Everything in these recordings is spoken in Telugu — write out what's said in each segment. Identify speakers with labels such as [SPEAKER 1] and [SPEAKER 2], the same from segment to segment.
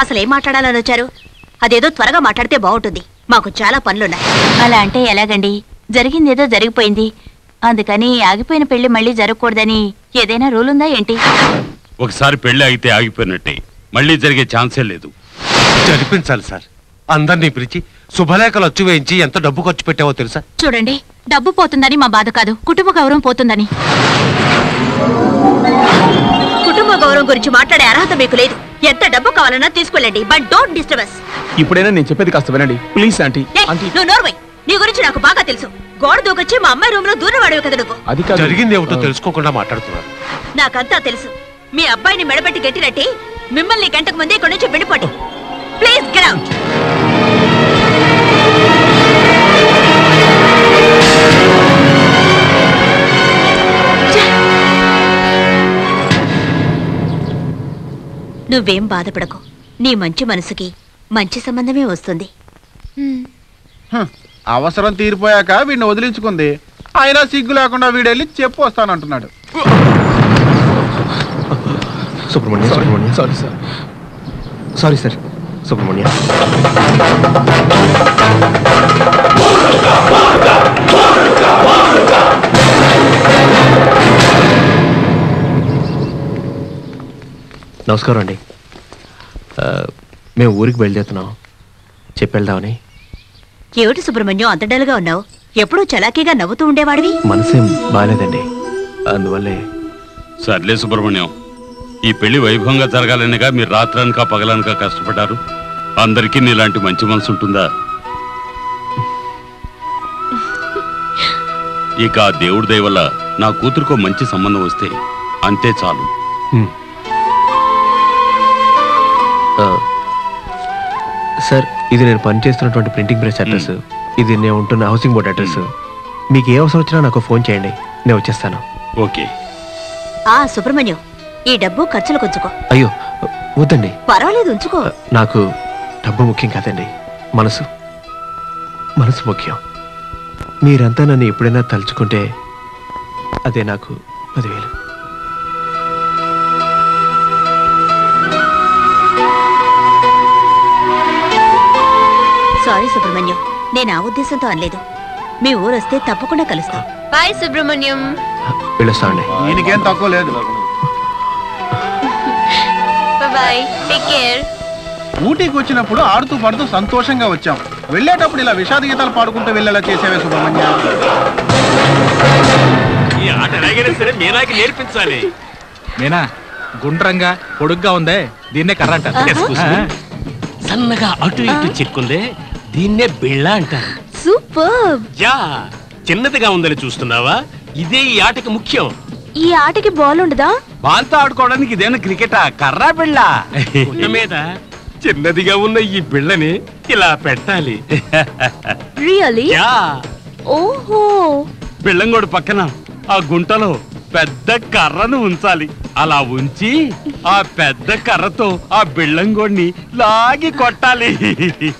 [SPEAKER 1] అసలు ఏం మాట్లాడాలని వచ్చారు? అదేదో త్వరగా మాట్లాడితే బాగుంటుంది. మాకు చాలా పనులున్నాయి.
[SPEAKER 2] అలా అంటే ఎలాగండి? జరిగిందేదో జరిగిపోయింది. అందుకని ఆగిపోయిన పెళ్ళి మళ్ళీ జరగకూడదని ఏదైనా రూల్ ఉందా ఏంటి?
[SPEAKER 3] ఒకసారి పెళ్ళి ఆగితే ఆగిపోయినట్టే. మళ్ళీ జరిగే ఛాన్సే లేదు.
[SPEAKER 4] జరిపించాలి సార్. అందరినీ పిలిచి శుభలేఖలు వచ్చి వేయించి ఎంత డబ్బు ఖర్చు పెట్టావో తెలుసా?
[SPEAKER 2] చూడండి డబ్బు పోతుందని మా బాధ కాదు. కుటుంబ గౌరవం పోతుందని.
[SPEAKER 1] గౌరవం గురించి మాట్లాడే అర్హత మీకు లేదు. ఎంత డబ్బు కావాలన్నా తీసుకెళ్ళండి బట్ డోంట్ డిస్టర్బస్
[SPEAKER 5] ఇప్పుడైనా నేను చెప్పేది కాస్త వినండి. Please aunty.
[SPEAKER 1] నువ్వు నోర్వై నీ గురించి నాకు బాగా తెలుసు. గోడ దూకొచ్చి మా అమ్మాయి రూమ్లో దూరం వాడేవి కదా నువ్వు.
[SPEAKER 5] అది కాదు.
[SPEAKER 4] జరిగింది ఏమిటో తెలుసుకోకుండా మాట్లాడుతున్నారు.
[SPEAKER 1] నాకంతా తెలుసు. మీ అబ్బాయిని మెడబెట్టి గట్టినట్టి మిమ్మల్ని గంటకు ముందే ఇక్కడి నుంచి వెళ్ళిపోండి ప్లీజ్ గెట్ అవుట్ నువ్వేం బాధపడకు. నీ మంచి మనసుకి మంచి సంబంధమే వస్తుంది.
[SPEAKER 6] అవసరం తీరిపోయాక వీడిని వదిలించుకుంది. అయినా సిగ్గు లేకుండా వీడెళ్ళి చెప్పు వస్తానంటున్నాడు.
[SPEAKER 5] Subrahmanyam Subrahmanyam. Sorry sir sorry sir Subrahmanyam. నమస్కారం అండి. మేము ఊరికి బయలుదేరుతున్నాం. చెప్పెళ్దామని
[SPEAKER 1] ఏమిటి సుబ్రహ్మణ్యం అంత డల్గా ఉన్నావు? ఎప్పుడూ చలాకీగా నవ్వుతూ ఉండేవాడివి?
[SPEAKER 5] మనసేం బాగాలేదండి. అందువల్లే.
[SPEAKER 3] సర్లే సుబ్రహ్మణ్యం. ఈ పెళ్ళి వైభవంగా జరగాలనిగా మీరు రాత్రనక పగలనక కష్టపడ్డారు. అందరికీ నీలాంటి మంచి మనసు ఉంటుందా? ఇక ఆ దేవుడి దయ వల్ల నా కూతురుకో మంచి సంబంధం వస్తే అంతే చాలు.
[SPEAKER 5] సార్ ఇది నేను పనిచేస్తున్నటువంటి ప్రింటింగ్ ప్రెస్ అడ్రస్. ఇది నేను ఉంటున్న హౌసింగ్ బోర్డ్ అడ్రస్. మీకు ఏ అవసరం వచ్చినా నాకు ఫోన్ చేయండి. నేను వచ్చేస్తాను.
[SPEAKER 3] ఓకే.
[SPEAKER 1] ఆ సుబ్రహ్మణ్యం ఈ డబ్బు ఖర్చులకు ఉంచుకో.
[SPEAKER 5] అయ్యో వద్దండి.
[SPEAKER 1] పర్వాలేదు ఉంచుకో.
[SPEAKER 5] నాకు డబ్బు ముఖ్యం కాదండి. మనసు. మనసు ముఖ్యం. మీరంతా నన్ను ఎప్పుడైనా తలుచుకుంటే అదే నాకు
[SPEAKER 1] సారీ సుబ్రహ్మణ్యం. నేను ఆ ఉద్దేశంతో అనలేదు. మీ ఊరొస్తే తప్పకుండా కలుస్తాం.
[SPEAKER 7] బాయ్ సుబ్రహ్మణ్యం.
[SPEAKER 5] వెళ్ళొస్తామండి.
[SPEAKER 6] ఈయనకేం తక్కువ లేదు.
[SPEAKER 7] బాయ్ టేక్ కేర్
[SPEAKER 6] ఊటీకి వచ్చినప్పుడు ఆడుతూ పాడుతూ సంతోషంగా వచ్చాం. వెళ్ళేటప్పుడు ఇలా విషాద గీతాలు పాడుకుంటూ వెళ్ళేలా చేసేవే సుబ్రహ్మణ్య.
[SPEAKER 8] ఈ ఆట ఎలాగైనా సరే మీనాకి నేర్పించాలి.
[SPEAKER 9] నేనా గుండ్రంగా పొడుగ్గా ఉందే? దీన్నే కర్ర అంటారు.
[SPEAKER 8] సన్నగా అటు ఇటు చిక్కుందే దీన్నే బిళ్ళ అంటారు.
[SPEAKER 7] సూపర్.
[SPEAKER 8] యా చిన్నదిగా ఉందని చూస్తున్నావా? ఇదే ఈ ఆటకి ముఖ్యం.
[SPEAKER 7] ఈ ఆటకి బాల్ ఉండదా?
[SPEAKER 8] బాల్తో ఆడుకోవడానికి ఇదేనా క్రికెటా? కర్రా బిళ్ళ? మీద చిన్నదిగా ఉన్న ఈ బిళ్ళని ఇలా పెట్టాలి.
[SPEAKER 7] Really
[SPEAKER 8] yeah.
[SPEAKER 7] ఓహో.
[SPEAKER 3] బిళ్ళంగోడు పక్కన ఆ గుంటలో పెద్ద కర్రను ఉంచాలి. అలా ఉంచి ఆ పెద్ద కర్రతో ఆ బిళ్ళంగోడిని లాగి కొట్టాలి.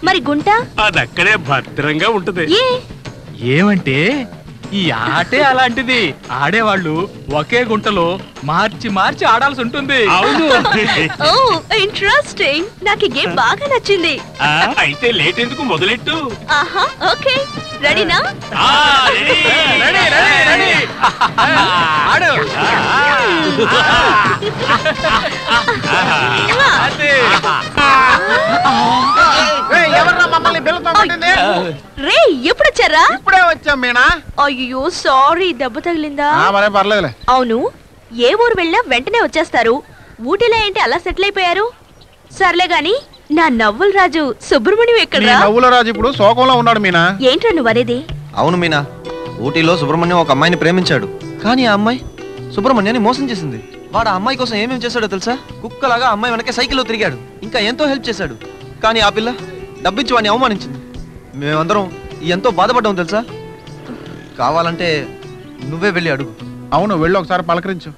[SPEAKER 7] మరి గుంట?
[SPEAKER 3] అది అక్కడే భద్రంగా ఉంటది.
[SPEAKER 9] ఏమంటే ఈ ఆటే అలాంటిది. ఆడేవాళ్ళు ఒకే గుంటలో మార్చి మార్చి ఆడాల్సి ఉంటుంది.
[SPEAKER 3] అవును.
[SPEAKER 7] ఓ ఇంట్రెస్టింగ్ నాకు ఈ గేమ్ బాగా నచ్చింది.
[SPEAKER 8] ఆ, అయితే లేట్ ఎందుకు మొదలెట్టు?
[SPEAKER 7] ఆహా ఓకే. రెడీనా?
[SPEAKER 8] ఆ, రెడీ.
[SPEAKER 9] Ready, ready, ready. ఆడు.
[SPEAKER 6] కొట్టింది?
[SPEAKER 7] రే ఎప్పుడు వచ్చారా
[SPEAKER 6] ఇప్పుడే వచ్చాం మీనా.
[SPEAKER 7] అయ్యో సారీ దెబ్బ తగిలిందా?
[SPEAKER 6] ఆ, మరేం పర్లేదులే.
[SPEAKER 7] అవును ఏ ఊరు వెళ్ళినా వెంటనే వచ్చేస్తారు. ఊటీలో ఏంటి అలా సెటిల్ అయిపోయారు? సర్లే గాని నా నవ్వుల రాజు సుబ్రహ్మణ్యం
[SPEAKER 6] నీ
[SPEAKER 7] ఎక్కడ్రా
[SPEAKER 6] నవ్వుల రాజు ఇప్పుడు శోకంలో ఉన్నాడు మీనా.
[SPEAKER 7] ఏంట్రా నువ్వు అనేది?
[SPEAKER 10] అవును మీనా. ఊటీలో సుబ్రహ్మణ్యం ఒక అమ్మాయిని ప్రేమించాడు. కానీ ఆ అమ్మాయి సుబ్రహ్మణ్యాన్ని మోసం చేసింది. వాడు ఆ అమ్మాయి కోసం ఏమేం చేశాడో తెలుసా? కుక్కలాగా అమ్మాయి వెనకే సైకిల్లో తిరిగాడు. ఇంకా ఎంతో హెల్ప్ చేశాడు. కానీ ఆ పిల్ల డబ్బిచ్చి వాడిని అవమానించింది. మేమందరం ఎంతో బాధపడ్డాం తెలుసా? కావాలంటే నువ్వే వెళ్ళి అడుగు.
[SPEAKER 6] అవును వెళ్ళి ఒకసారి పలకరించు.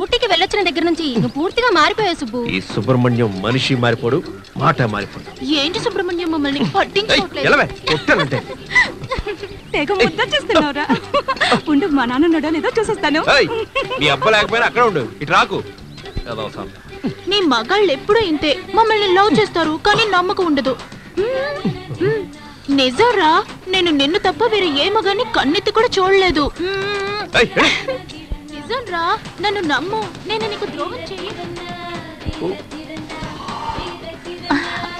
[SPEAKER 7] ఊటీకి వెళ్ళొచ్చిన దగ్గర నుంచి నువ్వు పూర్తిగా మారిపోయావు సుబ్బు.
[SPEAKER 5] ఈ సుబ్రహ్మణ్యం మనిషి మారిపోడు మాట మారిపోడు.
[SPEAKER 7] ఏంటి సుబ్రహ్మణ్యం మమ్మల్ని? పట్టించుకోవట్లేదు.
[SPEAKER 5] ఎలవే, కొట్టానంటే
[SPEAKER 2] తెగ ముద్ద చేస్తున్నావురా. ఉండు మా నాన్న లేదో చూసేస్తాను.
[SPEAKER 5] ఏయ్, నీ అబ్బ లేకపోయినా అక్కడ ఉండు ఇటు రాకు. ఏదో.
[SPEAKER 7] నీ మగాళ్ళు ఎప్పుడూ ఇంతే మమ్మల్ని లవ్ చేస్తారు కానీ నమ్మకం ఉండదు. నిజంరా? నేను నిన్ను తప్ప వేరే ఏ మగాన్ని కన్నెత్తి కూడా చూడలేదు. నిజంరా నన్ను నమ్ము. నేను నీకు ద్రోహం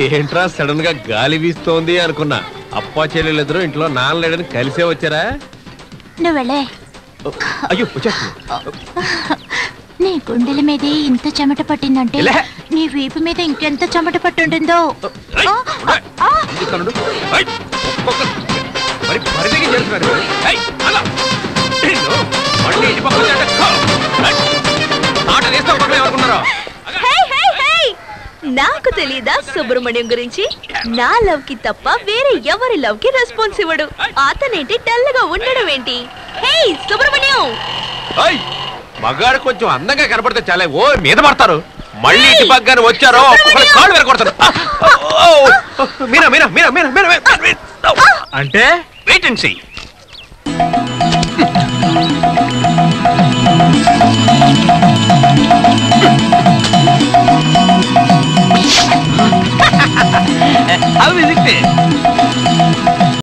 [SPEAKER 5] ఏంట్రా సడన్గా గాలి వీస్తోంది అనుకున్నా. అప్పా చెల్లెలిద్దరూ ఇంట్లో నాన్న లేడని కలిసే వచ్చారా?
[SPEAKER 2] నువ్వు వెళ్ళే.
[SPEAKER 5] అయ్యో వచ్చేస్తున్నా.
[SPEAKER 2] నీ గుండెల మీదే ఇంత చెమట పట్టిందంటే. నీ వీపు మీద ఇంకెంత చెమట పట్టుంటుందో
[SPEAKER 7] నాకు తెలీదా సుబ్రహ్మణ్యం గురించి? నా లవ్కి తప్ప వేరే ఎవరి లవ్కి రెస్పాన్స్ ఇవ్వడు. అతనేంటి డల్గా ఉండడం ఏంటి? హే సుబ్రహ్మణ్యం.
[SPEAKER 5] మగాడు కొంచెం అందంగా కనపడితే చాలా. ఓ మీద పడతారు. మళ్ళీ ఇటు పగ్గాని వచ్చారో ఒక్కొక్కరు కాళ్ళు విరగొడతాను మీరా మీరా మీరా మీరా మీరా
[SPEAKER 9] అంటే?
[SPEAKER 5] వెయిటెన్సీ అవి సీ